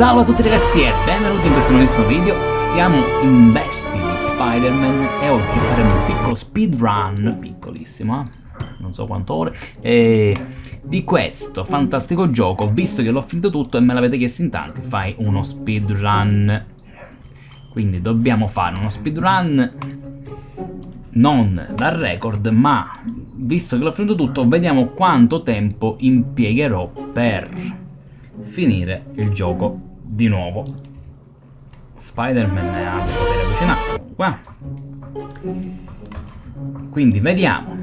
Salve a tutti ragazzi e benvenuti in questo nuovissimo video Siamo in vesti di Spider-Man e oggi faremo un piccolo speedrun Piccolissimo, eh? non so quanto ore e Di questo fantastico gioco Visto che l'ho finito tutto e me l'avete chiesto in tanti Fai uno speedrun Quindi dobbiamo fare uno speedrun Non dal record ma Visto che l'ho finito tutto vediamo quanto tempo impiegherò per finire il gioco di nuovo. Spider-Man ha dei poteri allucinanti qua. Quindi vediamo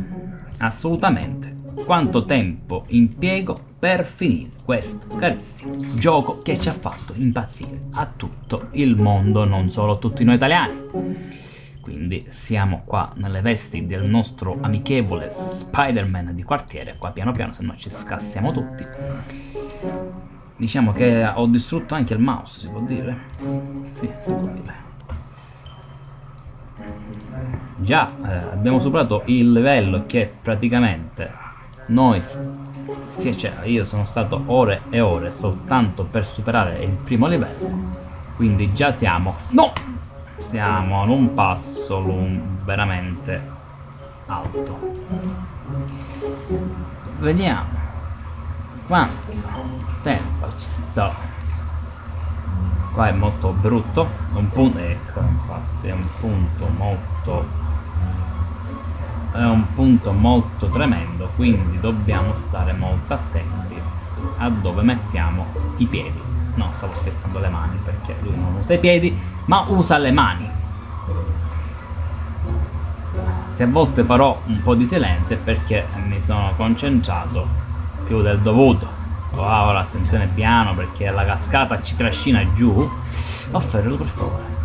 assolutamente quanto tempo impiego per finire questo carissimo gioco che ci ha fatto impazzire a tutto il mondo, non solo a tutti noi italiani. Quindi siamo qua nelle vesti del nostro amichevole Spider-Man di quartiere, qua piano piano se no ci scassiamo tutti. Diciamo che ho distrutto anche il mouse, si può dire? Sì, si può dire. Già, eh, abbiamo superato il livello che praticamente noi... Sì, cioè, io sono stato ore e ore soltanto per superare il primo livello. Quindi già siamo... No! Siamo ad un passo veramente alto. Vediamo quanto tempo ci sto. Qua è molto brutto. Un punto ecco infatti è un punto molto è un punto molto tremendo quindi dobbiamo stare molto attenti a dove mettiamo i piedi. No stavo scherzando le mani perché lui non usa i piedi ma usa le mani. Se a volte farò un po' di silenzio è perché mi sono concentrato più del dovuto. Wow attenzione piano perché la cascata ci trascina giù. Afferralo per favore.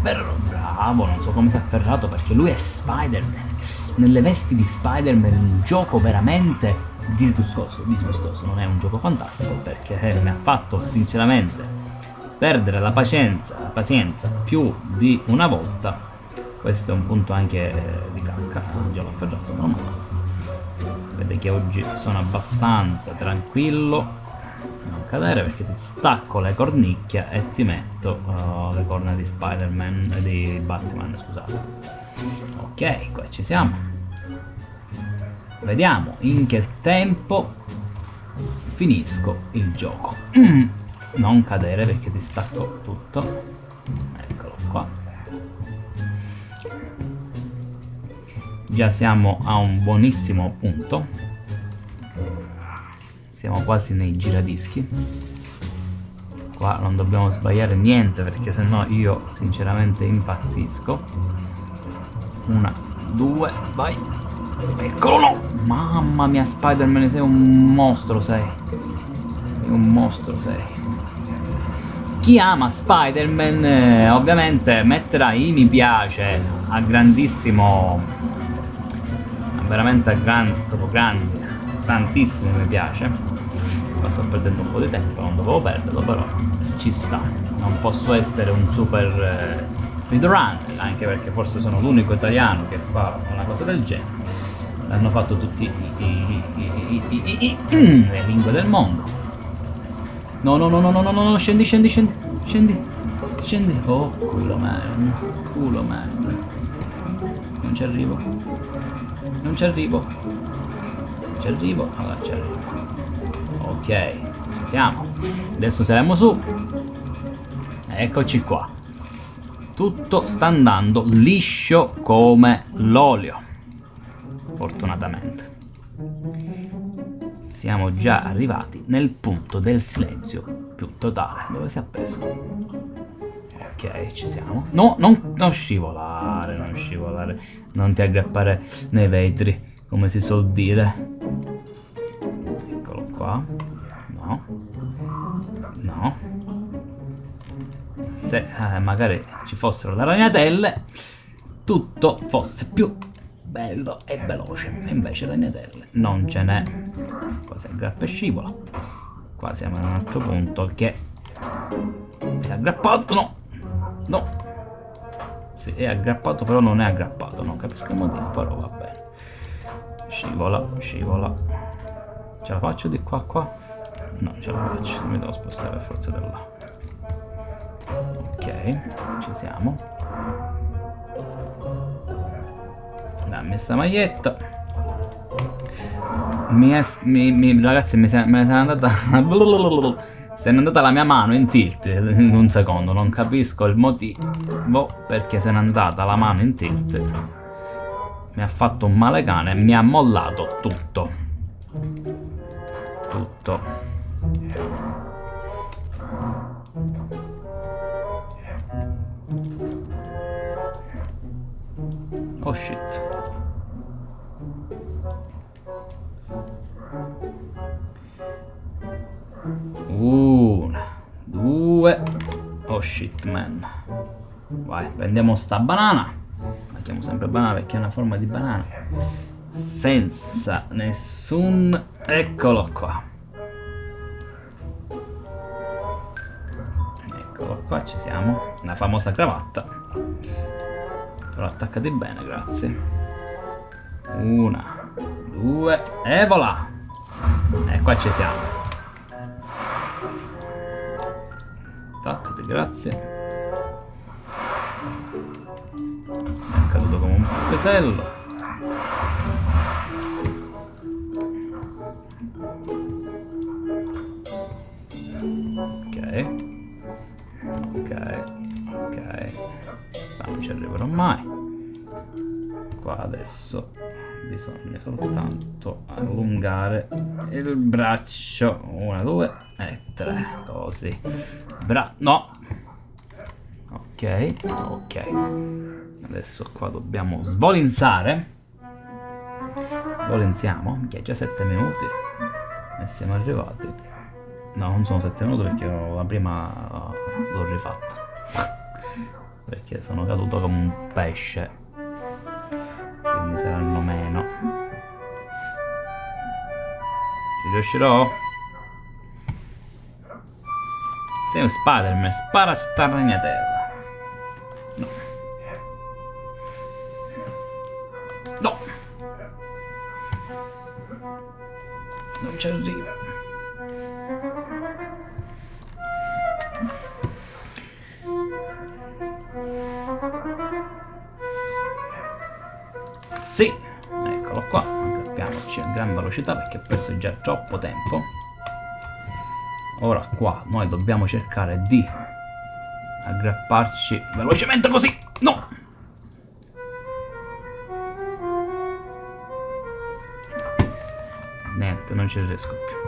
Ferro, bravo non so come si è afferrato perché lui è Spider-Man. Nelle vesti di Spider-Man un gioco veramente disgustoso disgustoso. Non è un gioco fantastico perché mi ha fatto sinceramente perdere la pazienza la pazienza più di una volta. Questo è un punto anche di cacca già l'ho afferrato non male vede che oggi sono abbastanza tranquillo non cadere perché ti stacco le cornicchia e ti metto uh, le corna di Spider-Man di Batman scusate. Ok qua ci siamo. Vediamo in che tempo finisco il gioco. Non cadere perché ti stacco tutto già siamo a un buonissimo punto. Siamo quasi nei giradischi. Qua non dobbiamo sbagliare niente perché sennò io sinceramente impazzisco. Una due vai. Eccolo! No mamma mia Spider-Man sei un mostro sei. Sei un mostro sei. Chi ama Spider-Man eh, ovviamente metterà i mi piace a grandissimo veramente a gran, proprio grandi, tantissimo mi piace. Qua sto perdendo un po' di tempo, non dovevo perderlo, però ci sta. Non posso essere un super eh, speedrun, anche perché forse sono l'unico italiano che fa una cosa del genere. L'hanno fatto tutti i, i, i, le lingue del mondo. No, no, no, no, no, no, no, scendi, scendi, scendi, scendi, scendi. Oh, culo man, culo man. Non ci arrivo non ci arrivo. Ci arrivo. Allora ci arrivo. Ok ci siamo. Adesso saremo su. Eccoci qua. Tutto sta andando liscio come l'olio fortunatamente. Siamo già arrivati nel punto del silenzio più totale dove si è appeso ok ci siamo. No non, non scivolare non scivolare. Non ti aggrappare nei vetri come si suol dire. Eccolo qua. No. No. Se eh, magari ci fossero le ragnatelle tutto fosse più bello e veloce. E invece ragnatelle non ce n'è. Qua si aggrappa e scivola. Qua siamo in un altro punto che si è aggrappato no no sì, è aggrappato però non è aggrappato non capisco il motivo però va bene scivola scivola ce la faccio di qua a qua no ce la faccio mi devo spostare per forza da là Ok, ci siamo. Dammi sta maglietta. Mi è, mi, mi, ragazzi, mi se, me ne è andata. se n'è andata la mia mano in tilt in un secondo. Non capisco il motivo perché se n'è andata la mano in tilt. Mi ha fatto un male cane e mi ha mollato tutto. Tutto. Oh shit. Una, due. Oh shit man. Vai, prendiamo sta banana. La chiamo sempre banana perché è una forma di banana. Senza nessun... Eccolo qua. Eccolo qua, ci siamo. La famosa cravatta. Però attaccati bene, grazie. Una, due, e voilà! E qua ci siamo. Attaccati, grazie. È caduto come un pesello. Ok. Ok. Ok. Ma non ci arriverò mai. Qua adesso bisogna soltanto allungare il braccio. Una, due e tre. Così. Bra... No! Ok, ok. Adesso qua dobbiamo svolinzare. Svolinziamo. Che è già 7 minuti. E siamo arrivati. No, non sono 7 minuti perché la prima l'ho rifatta. perché sono caduto come un pesce. Quindi saranno meno. Ci riuscirò? Sei un Spider-Man, spara sta ragnatela. Sì, eccolo qua, aggrappiamoci a gran velocità perché questo è già troppo tempo. Ora qua noi dobbiamo cercare di aggrapparci velocemente così. No! Niente, non ci riesco più.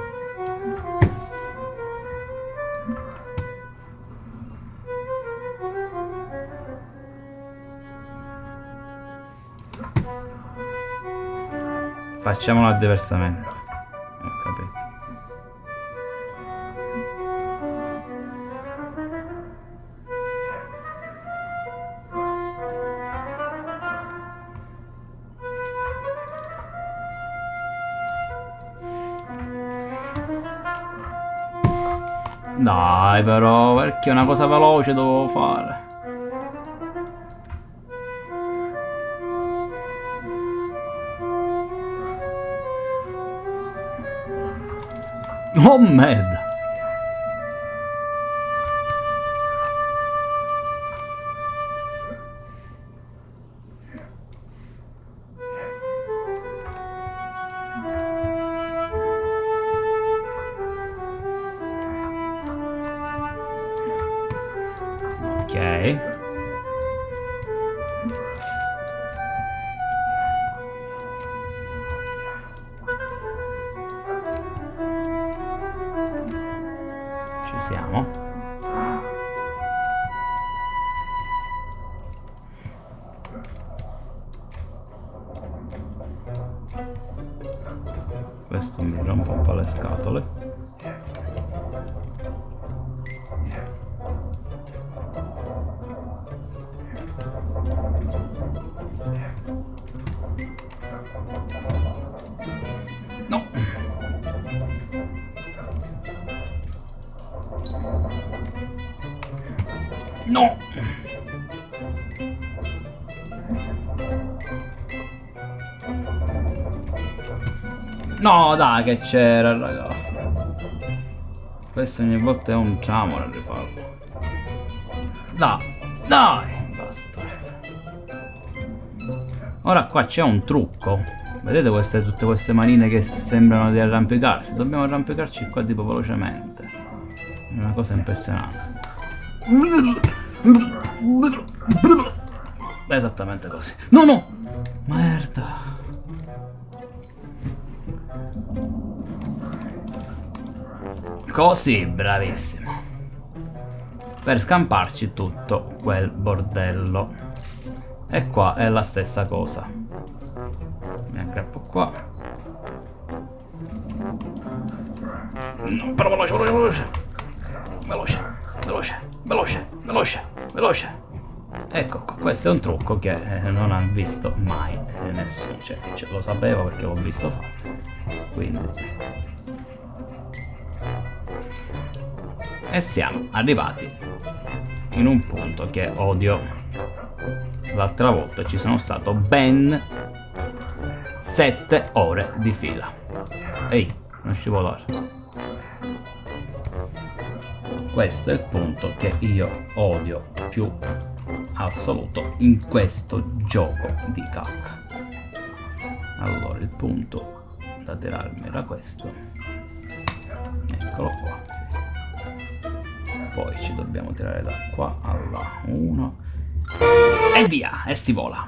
Facciamola diversamente. Ho capito. Dai però, perché una cosa veloce dovevo fare. Oh merda! No. No, dai, che c'era, raga. Questo ogni volta è un ciamore a rifarlo. Dai, dai, basta. Ora qua c'è un trucco. Vedete queste, tutte queste manine che sembrano di arrampicarsi? Dobbiamo arrampicarci qua tipo velocemente. È una cosa impressionante. Esattamente così. No, no! Merda. Così, bravissimo. Per scamparci tutto quel bordello. E qua è la stessa cosa. Mi aggrappo qua. No, però veloce, veloce, veloce. Veloce, veloce, veloce, veloce, veloce. Ecco questo è un trucco che eh, non ha visto mai eh, nessuno. Cioè, cioè, lo sapevo perché l'ho visto fare. Quindi e siamo arrivati in un punto che odio l'altra volta ci sono stato ben 7 ore di fila ehi non scivolare questo è il punto che io odio più assoluto in questo gioco di cacca allora il punto da tirarmi era questo. Eccolo qua. Poi ci dobbiamo tirare da qua alla 1 e via e si vola.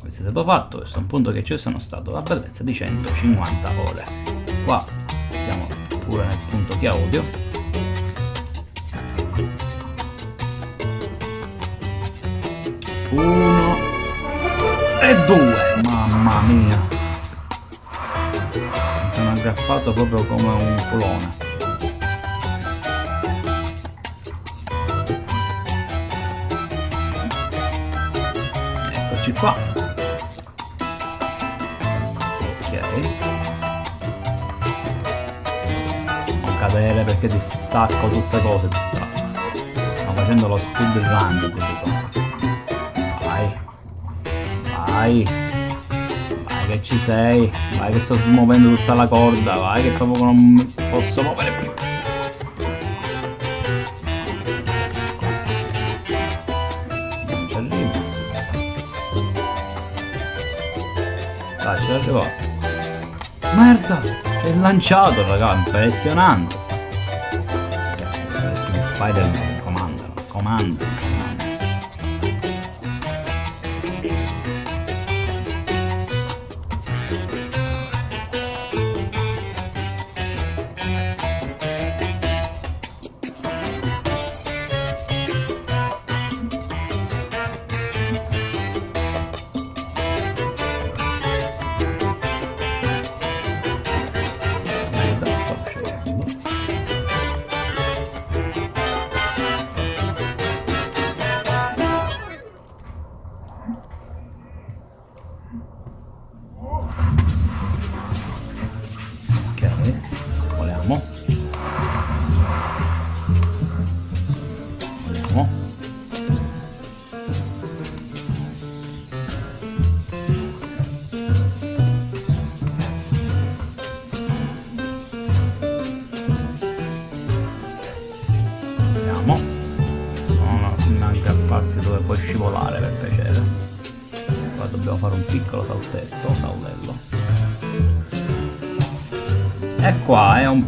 Questo è stato fatto questo è un punto che ci sono stato. La bellezza di 150 ore. Qua siamo pure nel punto che odio uno. E due. Mamma mia. Mi sono aggrappato proprio come un culone eccoci qua. Ok. Non cadere perché ti stacco tutte cose ti stacco sto facendo lo speedrun ti vai vai che ci sei vai che sto smuovendo tutta la corda vai che proprio non posso muovere più Dai, ce l'avevo. Merda! È lanciato, raga, impressionante. Questi Spider-Man comandano, comandano.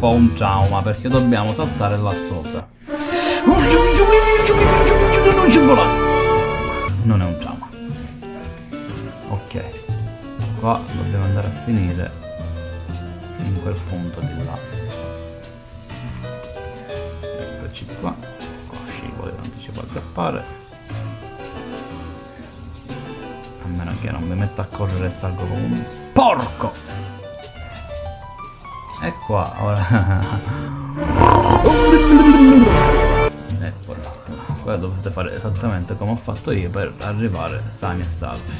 Po' un trauma perché dobbiamo saltare là sopra. Non ci volare. Non è un trauma. Ok. Qua dobbiamo andare a finire in quel punto di là. Eccoci qua. Qua scivoli, non ci può aggrappare. A meno che non mi metta a correre e salgo come un porco! E qua, ora... ecco là. Qua dovete fare esattamente come ho fatto io per arrivare sani e salvi.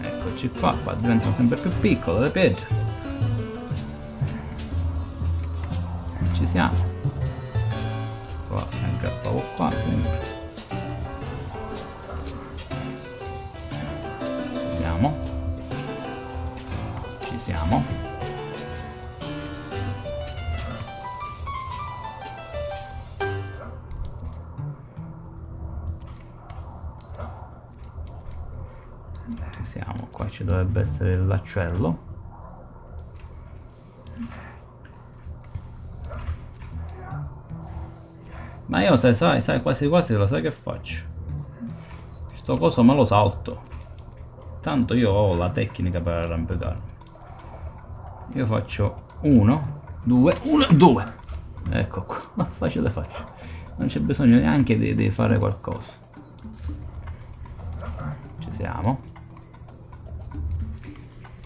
Eccoci qua, qua diventano sempre più piccole le pietre. Ci siamo. Qua, aggrappavo qua, quindi... ci dovrebbe essere laccello. Ma io sai, sai, sai, quasi quasi lo sai che faccio. Sto coso me lo salto. Tanto io ho la tecnica per arrampicarmi. Io faccio uno, due, uno, due. Ecco qua, facile facile. Non c'è bisogno neanche di, di fare qualcosa. Ci siamo.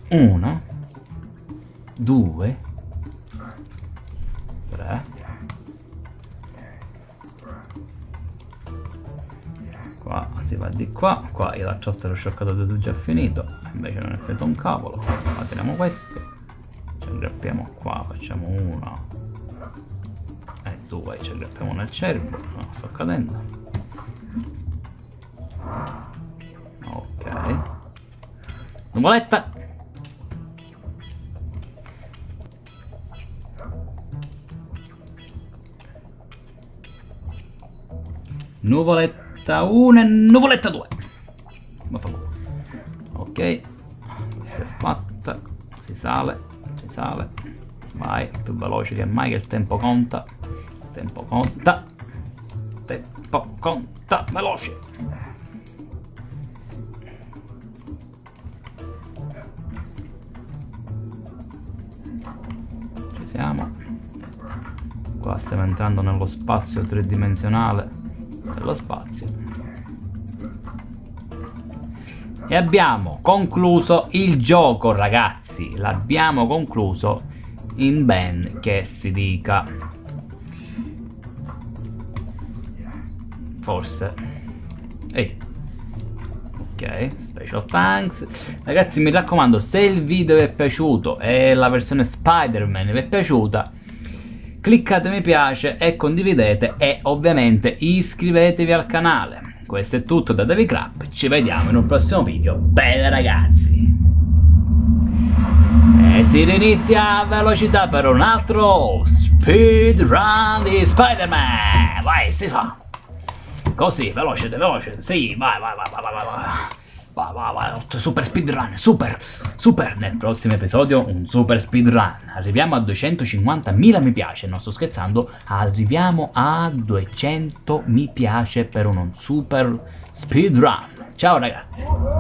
Uno, due, tre, qua si va di qua. Qua io la chat l'ho scioccato tutto già finito. Invece non è finito un cavolo. Ma teniamo questo. Ci aggrappiamo qua facciamo uno. E due ci aggrappiamo nel cervo. No sto cadendo. Ok. Nuvoletta nuvoletta nuvoletta 1 e nuvoletta 2 ok. Questa è fatta. Si sale. Si sale. Vai. Più veloce che mai che il tempo conta. Tempo conta. Tempo conta. Veloce siamo qua stiamo entrando nello spazio tridimensionale dello spazio. E abbiamo concluso il gioco, ragazzi. L'abbiamo concluso in ben che si dica. Forse. Ehi. Ok, special thanks. Ragazzi, mi raccomando, se il video vi è piaciuto e la versione Spider-Man vi è piaciuta, cliccate mi piace e condividete e ovviamente iscrivetevi al canale. Questo è tutto da David Crap, ci vediamo in un prossimo video. Bene ragazzi! E si rinizia a velocità per un altro speedrun di Spider-Man! Vai, si fa! Così, veloce, veloce, sì, vai, vai, vai, vai, vai, vai. Va, va, va, super speedrun, super, super. Nel prossimo episodio un super speedrun. Arriviamo a 250.000 mi piace, non sto scherzando. Arriviamo a 200 mi piace per un super speedrun. Ciao ragazzi.